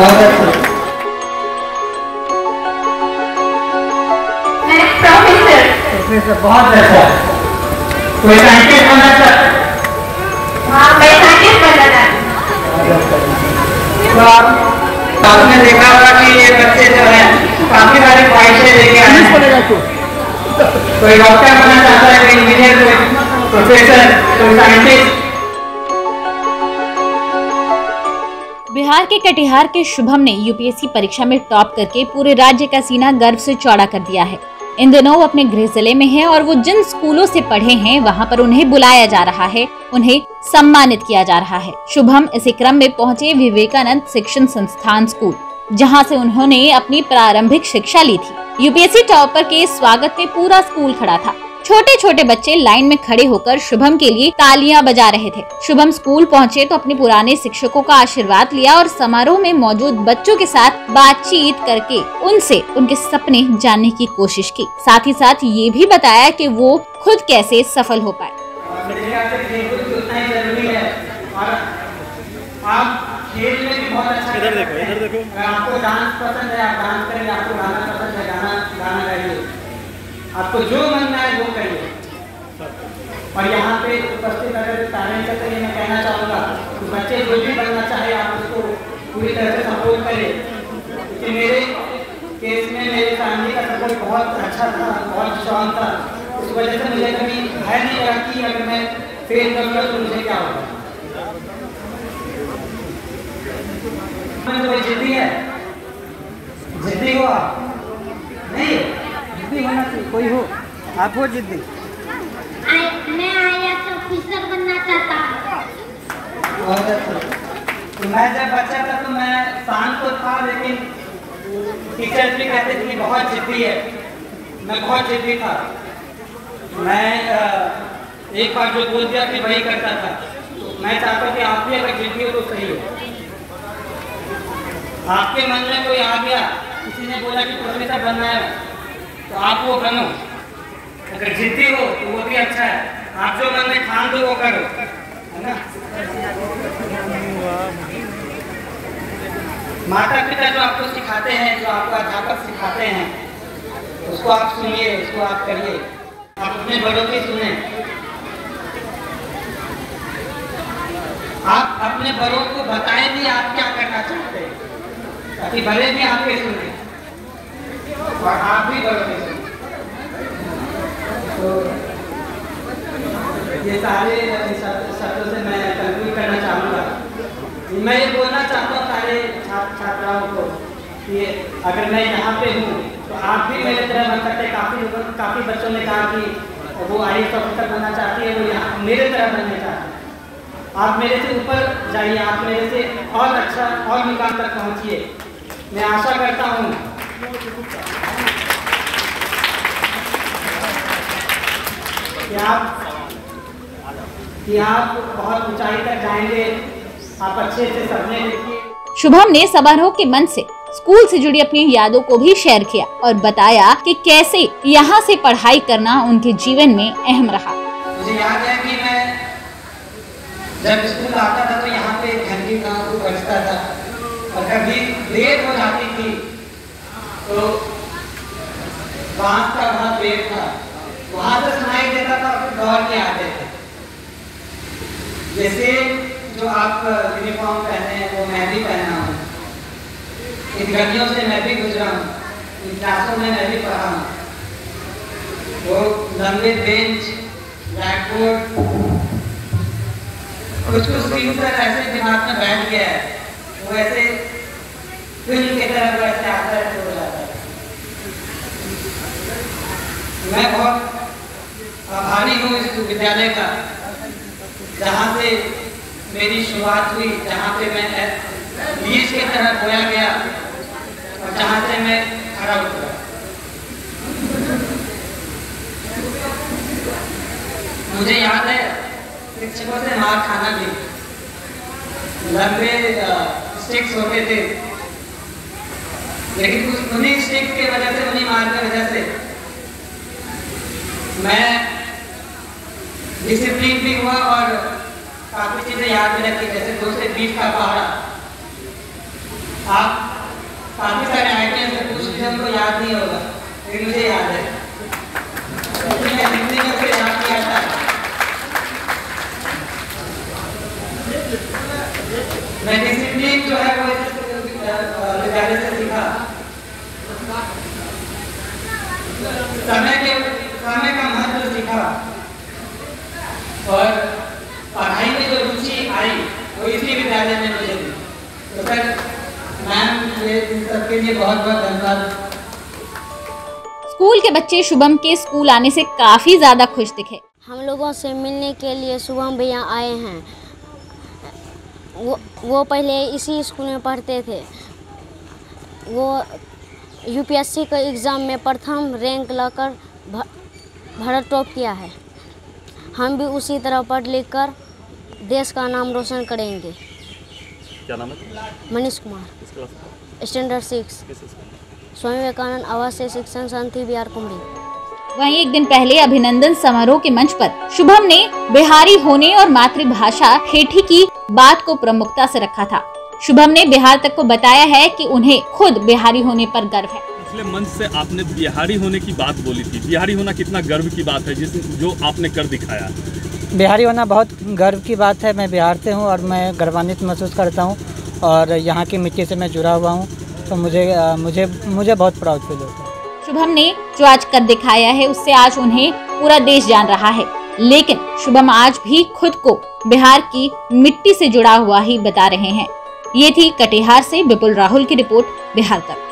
बहुत अच्छा प्रोफेसर कोई मैं तो आप आपने देखा होगा कि ये बच्चे जो हैं काफ़ी सारी ख्वाहिशें लेके आए हैं कोई डॉक्टर बनना चाहता है कोई इंजीनियर कोई प्रोफेसर कोई साइंटिस्ट बिहार के कटिहार के शुभम ने यूपीएससी परीक्षा में टॉप करके पूरे राज्य का सीना गर्व से चौड़ा कर दिया है। इन दिनों वो अपने गृह ज़िले में है और वो जिन स्कूलों से पढ़े हैं, वहाँ पर उन्हें बुलाया जा रहा है, उन्हें सम्मानित किया जा रहा है। शुभम इसी क्रम में पहुँचे विवेकानंद शिक्षण संस्थान स्कूल, जहाँ से उन्होंने अपनी प्रारंभिक शिक्षा ली थी। यूपीएससी टॉपर के स्वागत में पूरा स्कूल खड़ा था। छोटे छोटे बच्चे लाइन में खड़े होकर शुभम के लिए तालियाँ बजा रहे थे। शुभम स्कूल पहुँचे तो अपने पुराने शिक्षकों का आशीर्वाद लिया और समारोह में मौजूद बच्चों के साथ बातचीत करके उनसे उनके सपने जानने की कोशिश की। साथ ही साथ ये भी बताया कि वो खुद कैसे सफल हो पाए। इधर देखो इधर देखो। आपको डांस पसंद है आप डांस करेंगे आपको गाना पसंद है गाना गाना गाइए। आपको जो मन है वो करिए। और यहाँ पे उपस्थित अगर पेरेंट्स है तो मैं कहना चाहूँगा कि बच्चे जो भी बनना चाहे आप उसको पूरी तरह से सपोर्ट करें क्योंकि मेरे केस में मेरे फैमिली का सपोर्ट बहुत अच्छा था, बहुत स्ट्रॉन्ग था। उस वजह से मुझे कभी भय नहीं लगा कि अगर मैं फेल करूँगा तो मुझे क्या होगा। तो जिद्दी है। जिद्दी हो नहीं जिद्दी होना चाहिए कोई हो? आप हो जिद्दी? मैं आया तो ऑफिसर बनना चाहता? बहुत अच्छा तो मैं जब बच्चा था तो मैं शांत तो था लेकिन टीचर्स भी कहते थे कि बहुत जिद्दी है। मैं बहुत जिद्दी था। मैं एक बार जो बोल दिया कि वही करता था तो मैं चाहता कि आप भी अगर जिद्दी हो तो सही हो। आपके मन में कोई आ गया किसी ने बोला कि प्रोफेसर बनना है। तो आप वो बनो। अगर जिद्दी हो तो वो भी अच्छा है। आप जो मन में ठान दो वो करो। है ना? माता पिता जो आपको सिखाते हैं, जो आपको अध्यापक सिखाते हैं, उसको आप सुनिए, उसको आप करिए। आप अपने बड़ों की सुने। आप अपने बड़ों को बताएँ भी आप क्या करना चाहते हैं। ताकि भले भी आपके सुने और आप भी बड़ों की सुने तो ये सारे शब्द- शब्दों से मैं कंक्लूड करना चाहूँगा मैं ये बोलना चाहता हूँ सारे छात्र छात्राओं कि अगर मैं यहाँ पे हूँ तो आप भी मेरे तरह बन सकते हैं काफ़ी लोगों काफ़ी बच्चों ने कहा कि वो आई एस ऑफिसर बनना चाहती है, वो यहाँ मेरे तरह बनना चाहते हैं। आप मेरे से ऊपर जाइए, आप मेरे से और अच्छा और मुकाम तक पहुँचिए। मैं आशा करता हूँ। कि आप कि आप बहुत ऊंचाई तक जाएँगे। आप अच्छे से सपने देखिए। शुभम ने समारोह के मन से स्कूल से जुड़ी अपनी यादों को भी शेयर किया और बताया कि कैसे यहाँ से पढ़ाई करना उनके जीवन में अहम रहा। मुझे याद है कि मैं जब स्कूल आता था तो यहाँ पे घंटी गाँव को था और कभी देर हो जाती थी तो बाँस का वहाँ पेड़ था। वहाँ से सुनाई देता था और दौड़ के आते थे। जैसे जो आप यूनिफॉर्म पहने हैं, वो मैं भी पहना इन गलियों से मैं भी गुजरा हूँ। क्लासों में मैं भी पढ़ा हूँ। वो लंबे बेंच ब्लैक बोर्ड कुछ कुछ सीन सर ऐसे दिमाग में बैठ गया है। वो ऐसे फ़िल्म की तरह वो ऐसे आता है तो हो जाता है। मैं बहुत आभारी हूँ इस विद्यालय का, जहाँ से मेरी शुरुआत हुई, जहाँ पे मैं बीज की तरह बोया गया। और जहाँ से मैं खड़ा उतरा मुझे याद है शिक्षकों से मार खाना भी। लंबे स्टिक्स होते थे। लेकिन उस उन्हीं स्टिक के वजह से, उन्हीं मार की वजह से मैं डिसिप्लिन भी हुआ और काफ़ी चीज़ें याद भी रखी, जैसे दो बीच का पहाड़ा। आप काफ़ी सारे आइटम से कुछ हमको याद नहीं होगा लेकिन मुझे याद है मैं डिसिप्लिन जो है वो विद्यालय से सीखा समय के समय का महत्व सीखा और पढ़ाई में जो रुचि आई, वो इसी विद्यालय में मुझे तो सर मैम सबके लिए बहुत बहुत धन्यवाद। स्कूल के बच्चे शुभम के स्कूल आने से काफ़ी ज़्यादा खुश दिखे। हम लोगों से मिलने के लिए शुभम भैया आए हैं। वो वो पहले इसी स्कूल में पढ़ते थे। वो यूपीएससी के एग्ज़ाम में प्रथम रैंक लाकर भारत टॉप किया है। हम भी उसी तरह पढ़ लिख कर देश का नाम रोशन करेंगे। क्या नाम है मनीष कुमार। Standard six? स्वामी विवेकानंद आवासीय शिक्षण शांति बिहार कुमरी वहीं एक दिन पहले अभिनंदन समारोह के मंच पर शुभम ने बिहारी होने और मातृभाषा ठेठी की बात को प्रमुखता से रखा था। शुभम ने बिहार तक को बताया है कि उन्हें खुद बिहारी होने पर गर्व है। पिछले मंच से आपने बिहारी होने की बात बोली थी। बिहारी होना कितना गर्व की बात है जिस जो आपने कर दिखाया। बिहारी होना बहुत गर्व की बात है, मैं बिहार से हूँ और मैं गर्वान्वित महसूस करता हूँ और यहाँ की मिट्टी से मैं जुड़ा हुआ हूँ तो मुझे मुझे मुझे बहुत प्राउड फील होता है। शुभम ने जो आज कर दिखाया है, उससे आज उन्हें पूरा देश जान रहा है। लेकिन शुभम आज भी खुद को बिहार की मिट्टी से जुड़ा हुआ ही बता रहे हैं। ये थी कटिहार से विपुल राहुल की रिपोर्ट बिहार तक।